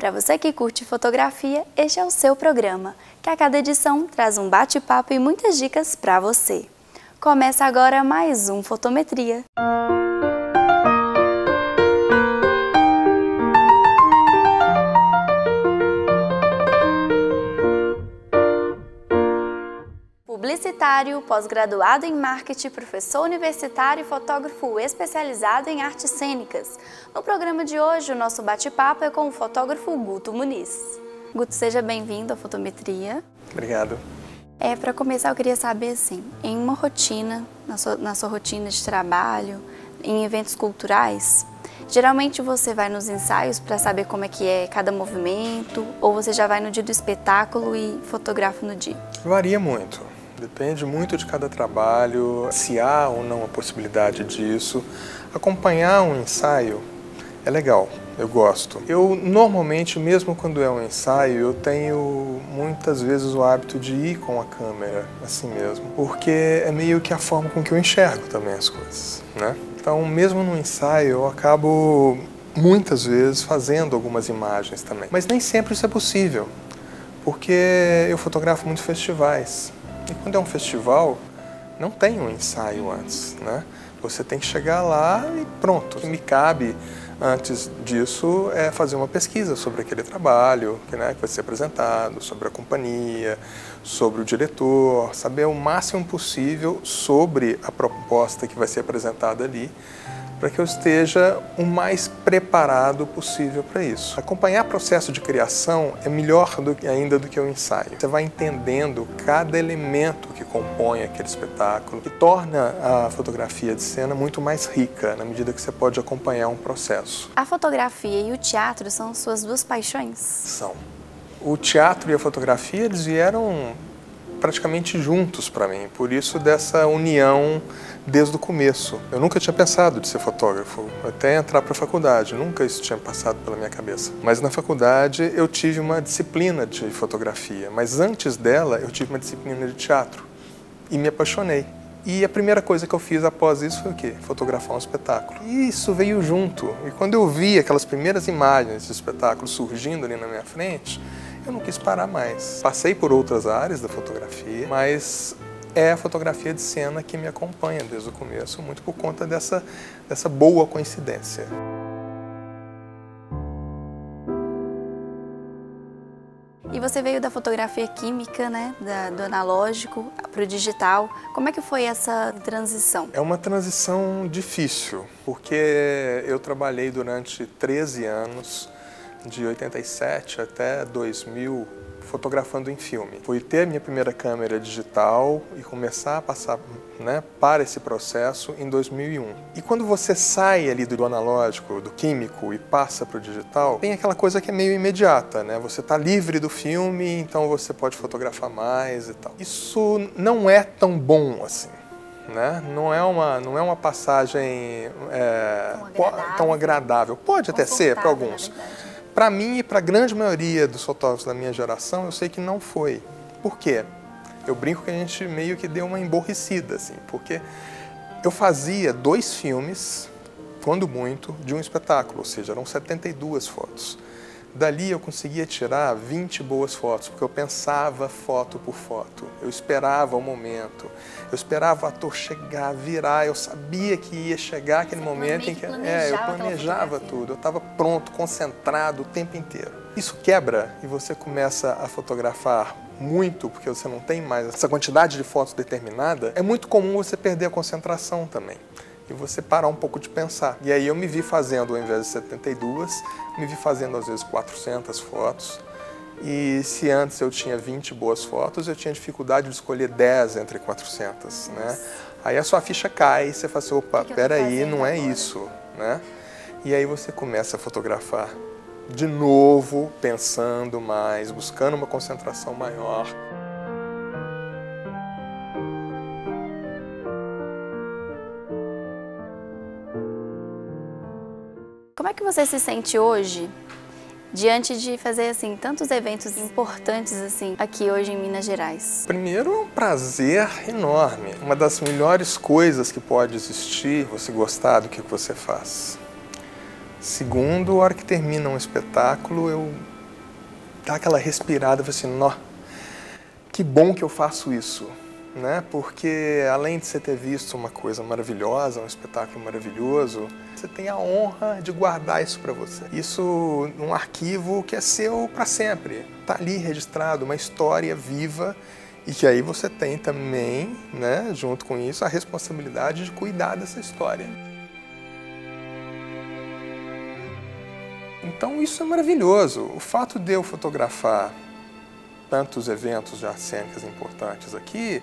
Para você que curte fotografia, este é o seu programa, que a cada edição traz um bate-papo e muitas dicas para você. Começa agora mais um Fotometria. Publicitário, pós-graduado em marketing, professor universitário e fotógrafo especializado em artes cênicas. No programa de hoje, o nosso bate-papo é com o fotógrafo Guto Muniz. Guto, seja bem-vindo à Fotometria. Obrigado. É, para começar, eu queria saber, assim, em uma rotina, na sua, na sua rotina de trabalho, em eventos culturais, geralmente você vai nos ensaios para saber como é que é cada movimento, ou você já vai no dia do espetáculo e fotografa no dia? Varia muito. Depende muito de cada trabalho, se há ou não a possibilidade disso. Acompanhar um ensaio é legal, eu gosto. Eu normalmente, mesmo quando é um ensaio, eu tenho muitas vezes o hábito de ir com a câmera, assim mesmo, porque é meio que a forma com que eu enxergo também as coisas, né? Então, mesmo no ensaio, eu acabo muitas vezes fazendo algumas imagens também. Mas nem sempre isso é possível, porque eu fotografo muitos festivais. E quando é um festival, não tem um ensaio antes, né? Você tem que chegar lá e pronto. O que me cabe antes disso é fazer uma pesquisa sobre aquele trabalho que, né, que vai ser apresentado, sobre a companhia, sobre o diretor, saber o máximo possível sobre a proposta que vai ser apresentada ali para que eu esteja o mais preparado possível para isso. Acompanhar o processo de criação é melhor do que, ainda do que o ensaio. Você vai entendendo cada elemento que compõe aquele espetáculo, que torna a fotografia de cena muito mais rica na medida que você pode acompanhar um processo. A fotografia e o teatro são suas duas paixões? São. O teatro e a fotografia eles vieram praticamente juntos para mim, por isso dessa união desde o começo. Eu nunca tinha pensado de ser fotógrafo, até entrar para a faculdade, nunca isso tinha passado pela minha cabeça. Mas na faculdade eu tive uma disciplina de fotografia, mas antes dela eu tive uma disciplina de teatro e me apaixonei. E a primeira coisa que eu fiz após isso foi o quê? Fotografar um espetáculo. E isso veio junto. E quando eu vi aquelas primeiras imagens de espetáculo surgindo ali na minha frente, eu não quis parar mais. Passei por outras áreas da fotografia, mas é a fotografia de cena que me acompanha desde o começo, muito por conta dessa, dessa boa coincidência. E você veio da fotografia química, né, da, do analógico para o digital. Como é que foi essa transição? É uma transição difícil, porque eu trabalhei durante 13 anos, de 87 até 2000, fotografando em filme. Fui ter minha primeira câmera digital e começar a passar né, para esse processo em 2001. E quando você sai ali do analógico, do químico e passa para o digital, tem aquela coisa que é meio imediata, né? Você está livre do filme, então você pode fotografar mais e tal. Isso não é tão bom assim. Né? Não, é uma, não é uma passagem é, tão, agradável. tão, agradável. Pode até ser para alguns. Para mim e para a grande maioria dos fotógrafos da minha geração, eu sei que não foi. Por quê? Eu brinco que a gente meio que deu uma emborrecida, assim, porque eu fazia dois filmes, quando muito, de um espetáculo, ou seja, eram 72 fotos. Dali eu conseguia tirar 20 boas fotos, porque eu pensava foto por foto. Eu esperava o momento. Eu esperava o ator chegar, virar. Eu sabia que ia chegar aquele momento em que é, eu planejava tudo. Eu estava pronto, concentrado o tempo inteiro. Isso quebra e você começa a fotografar muito, porque você não tem mais essa quantidade de fotos determinada. É muito comum você perder a concentração também e você parar um pouco de pensar. E aí eu me vi fazendo, ao invés de 72, me vi fazendo às vezes 400 fotos. E se antes eu tinha 20 boas fotos, eu tinha dificuldade de escolher 10 entre 400, né? Aí a sua ficha cai e você fala assim, opa, peraí, não é agora? isso, né? E aí você começa a fotografar de novo, pensando mais, buscando uma concentração maior. É que você se sente hoje diante de fazer assim tantos eventos importantes assim aqui hoje em Minas Gerais? Primeiro, é um prazer enorme. Uma das melhores coisas que pode existir, você gostar do que você faz. Segundo, a hora que termina um espetáculo, eu dá aquela respirada, assim, nó, que bom que eu faço isso, né? Porque além de você ter visto uma coisa maravilhosa, um espetáculo maravilhoso, você tem a honra de guardar isso para você. Isso num arquivo que é seu para sempre. Tá ali registrado uma história viva e que aí você tem também, né, junto com isso, a responsabilidade de cuidar dessa história. Então isso é maravilhoso. O fato de eu fotografar tantos eventos de artes cênicas importantes aqui,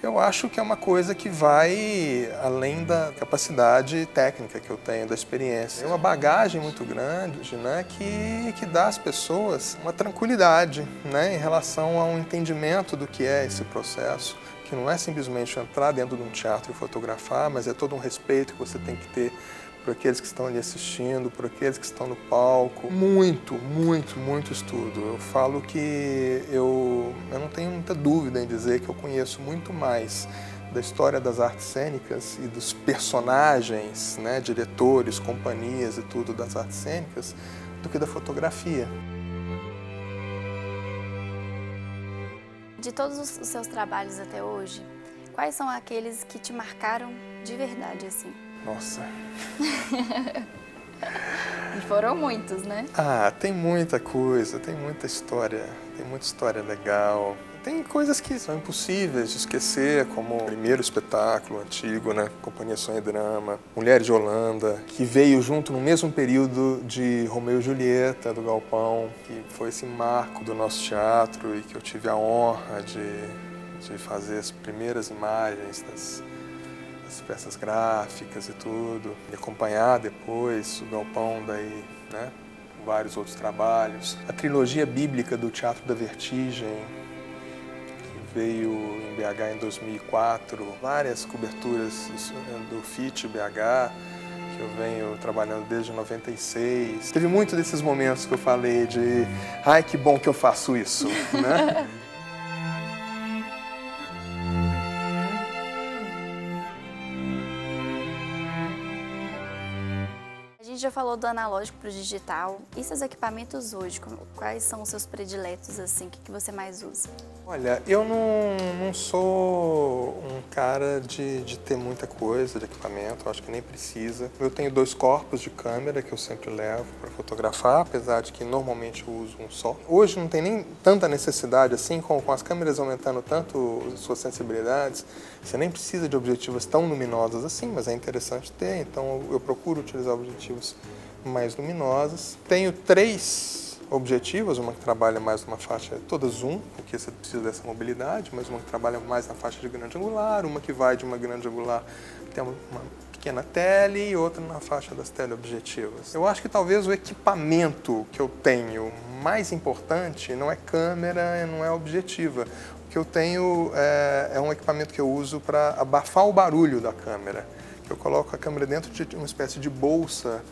eu acho que é uma coisa que vai além da capacidade técnica que eu tenho, da experiência. É uma bagagem muito grande né, que, que dá às pessoas uma tranquilidade né, em relação ao entendimento do que é esse processo, que não é simplesmente entrar dentro de um teatro e fotografar, mas é todo um respeito que você tem que ter por aqueles que estão ali assistindo, por aqueles que estão no palco. Muito, muito, muito estudo. Eu falo que eu, eu não tenho muita dúvida em dizer que eu conheço muito mais da história das artes cênicas e dos personagens, né, diretores, companhias e tudo das artes cênicas, do que da fotografia. De todos os seus trabalhos até hoje, quais são aqueles que te marcaram de verdade assim? Nossa. e foram muitos, né? Ah, tem muita coisa, tem muita história, tem muita história legal. Tem coisas que são impossíveis de esquecer, como o primeiro espetáculo antigo, né? Companhia Sonho e Drama, Mulheres de Holanda, que veio junto no mesmo período de Romeu e Julieta, do Galpão, que foi esse marco do nosso teatro e que eu tive a honra de, de fazer as primeiras imagens das, as peças gráficas e tudo, e acompanhar depois o galpão daí, né, vários outros trabalhos. A trilogia bíblica do Teatro da Vertigem, que veio em BH em 2004, várias coberturas do FIT BH, que eu venho trabalhando desde 96. Teve muito desses momentos que eu falei de, ai que bom que eu faço isso, né? Já falou do analógico para o digital. E seus equipamentos hoje, quais são os seus prediletos, assim? O que, que você mais usa? Olha, eu não, não sou um cara de, de ter muita coisa de equipamento, acho que nem precisa. Eu tenho dois corpos de câmera que eu sempre levo para fotografar, apesar de que normalmente eu uso um só. Hoje não tem nem tanta necessidade assim, com, com as câmeras aumentando tanto suas sensibilidades, você nem precisa de objetivos tão luminosos assim, mas é interessante ter, então eu procuro utilizar objetivos mais luminosos. Tenho três objetivos, uma que trabalha mais numa faixa toda zoom, porque você precisa dessa mobilidade, mas uma que trabalha mais na faixa de grande angular, uma que vai de uma grande angular até uma pequena tele e outra na faixa das teleobjetivas. Eu acho que talvez o equipamento que eu tenho mais importante não é câmera, não é objetiva. O que eu tenho é, é um equipamento que eu uso para abafar o barulho da câmera. Eu coloco a câmera dentro de uma espécie de bolsa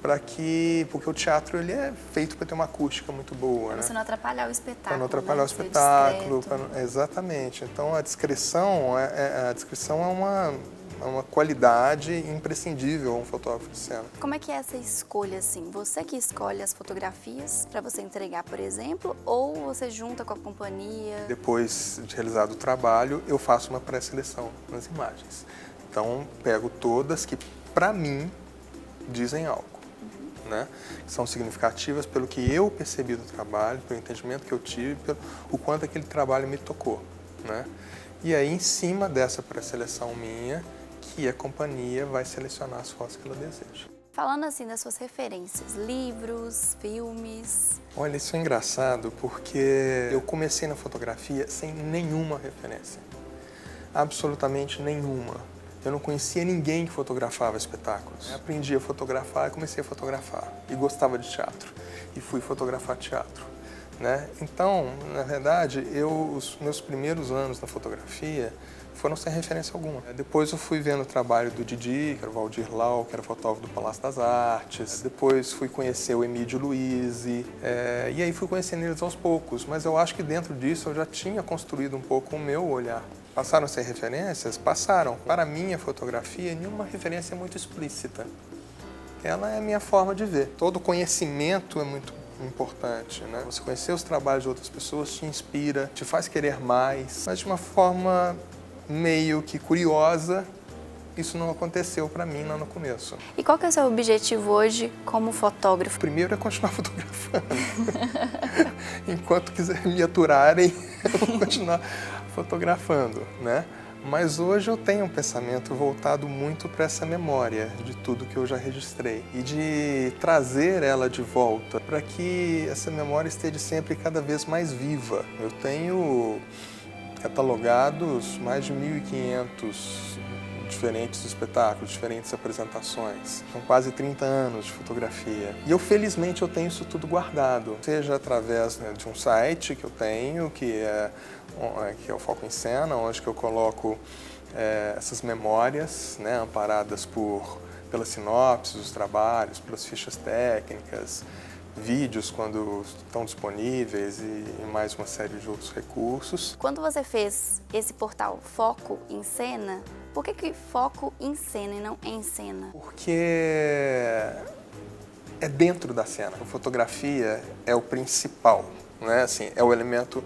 para que porque o teatro ele é feito para ter uma acústica muito boa, pra né? Você não atrapalhar o espetáculo. Para não atrapalhar né? o espetáculo, não, exatamente. Então a descrição é, é, a descrição é uma é uma qualidade imprescindível a um fotógrafo de cena. Como é que é essa escolha assim? Você que escolhe as fotografias para você entregar, por exemplo, ou você junta com a companhia? Depois de realizado o trabalho, eu faço uma pré-seleção nas imagens. Então pego todas que para mim dizem algo né, que são significativas pelo que eu percebi do trabalho, pelo entendimento que eu tive, pelo o quanto aquele trabalho me tocou. Né? E aí, em cima dessa pré-seleção minha, que a companhia vai selecionar as fotos que ela deseja. Falando assim das suas referências, livros, filmes. Olha, isso é engraçado porque eu comecei na fotografia sem nenhuma referência. Absolutamente nenhuma. Eu não conhecia ninguém que fotografava espetáculos. Eu aprendi a fotografar e comecei a fotografar. E gostava de teatro. E fui fotografar teatro. Né? Então, na verdade, eu, os meus primeiros anos na fotografia foram sem referência alguma. Depois eu fui vendo o trabalho do Didi, que era o Valdir Lau, que era fotógrafo do Palácio das Artes. Depois fui conhecer o Emílio Luiz, é, e aí fui conhecendo eles aos poucos. Mas eu acho que dentro disso eu já tinha construído um pouco o meu olhar Passaram a ser referências? Passaram. Para mim, a fotografia, nenhuma referência muito explícita. ela é a minha forma de ver. Todo conhecimento é muito importante, né? Você conhecer os trabalhos de outras pessoas te inspira, te faz querer mais, mas de uma forma meio que curiosa. Isso não aconteceu para mim lá no começo. E qual que é o seu objetivo hoje como fotógrafo? Primeiro é continuar fotografando. Enquanto quiser me aturarem, eu vou continuar fotografando, né? Mas hoje eu tenho um pensamento voltado muito para essa memória de tudo que eu já registrei e de trazer ela de volta para que essa memória esteja sempre cada vez mais viva. Eu tenho catalogados mais de 1.500 diferentes espetáculos, diferentes apresentações. São quase 30 anos de fotografia. E eu, felizmente, eu tenho isso tudo guardado, seja através né, de um site que eu tenho, que é, que é o Foco em Cena, onde que eu coloco é, essas memórias, né, amparadas por, pelas sinopses dos trabalhos, pelas fichas técnicas, vídeos quando estão disponíveis e mais uma série de outros recursos. Quando você fez esse portal Foco em Cena, por que, que foco em cena e não em cena? Porque é dentro da cena. A fotografia é o principal, né? Assim, é o elemento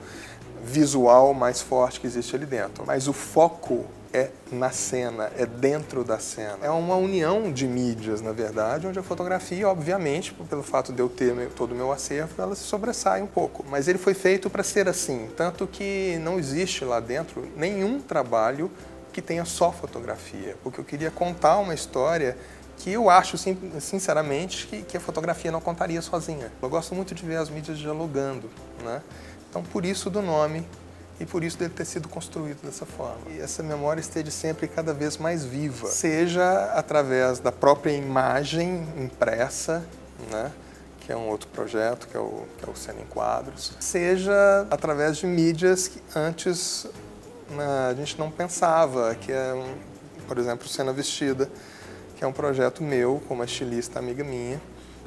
visual mais forte que existe ali dentro. Mas o foco é na cena, é dentro da cena. É uma união de mídias, na verdade, onde a fotografia, obviamente, pelo fato de eu ter todo o meu acervo, ela se sobressai um pouco. Mas ele foi feito para ser assim, tanto que não existe lá dentro nenhum trabalho que tenha só fotografia, porque eu queria contar uma história que eu acho, sinceramente, que, a fotografia não contaria sozinha. Eu gosto muito de ver as mídias dialogando, né? Então, por isso do nome e por isso dele ter sido construído dessa forma. E essa memória esteja sempre cada vez mais viva, seja através da própria imagem impressa, né? que é um outro projeto, que é o, que é o Cena em Quadros, seja através de mídias que antes né, a gente não pensava, que é, por exemplo, Cena Vestida, que é um projeto meu com uma estilista amiga minha,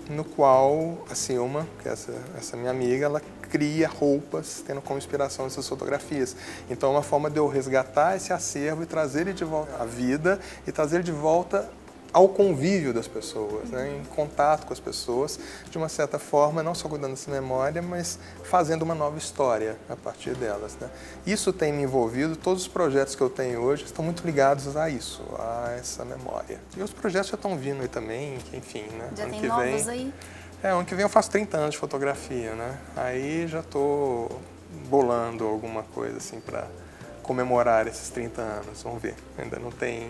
no qual a Silma, que é essa, essa minha amiga, ela cria roupas tendo como inspiração essas fotografias. Então é uma forma de eu resgatar esse acervo e trazer ele de volta à vida e trazer ele de volta ao convívio das pessoas, né? em contato com as pessoas, de uma certa forma, não só cuidando dessa memória, mas fazendo uma nova história a partir delas. Né? Isso tem me envolvido, todos os projetos que eu tenho hoje estão muito ligados a isso, a essa memória. E os projetos já estão vindo aí também, enfim, né? Já ano tem que novos vem, aí? É, ano que vem eu faço 30 anos de fotografia, né? Aí já estou bolando alguma coisa assim para comemorar esses 30 anos. Vamos ver. Ainda não tem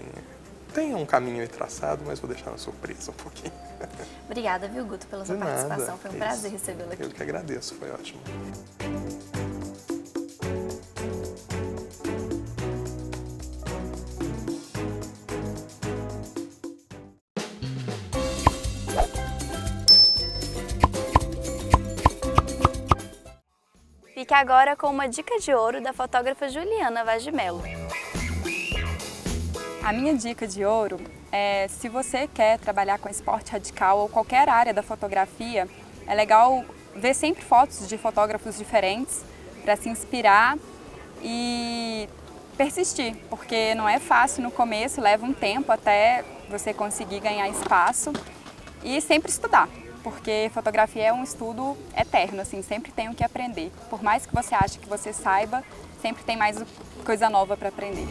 tem um caminho aí traçado, mas vou deixar na surpresa um pouquinho. Obrigada, viu, Guto, pela sua participação. Foi um é prazer isso. recebê-la aqui. Eu que agradeço, foi ótimo. Fique agora com uma dica de ouro da fotógrafa Juliana Vaz de Mello. A minha dica de ouro é se você quer trabalhar com esporte radical ou qualquer área da fotografia, é legal ver sempre fotos de fotógrafos diferentes para se inspirar e persistir, porque não é fácil no começo, leva um tempo até você conseguir ganhar espaço e sempre estudar, porque fotografia é um estudo eterno, assim, sempre tem o que aprender. Por mais que você ache que você saiba, sempre tem mais coisa nova para aprender.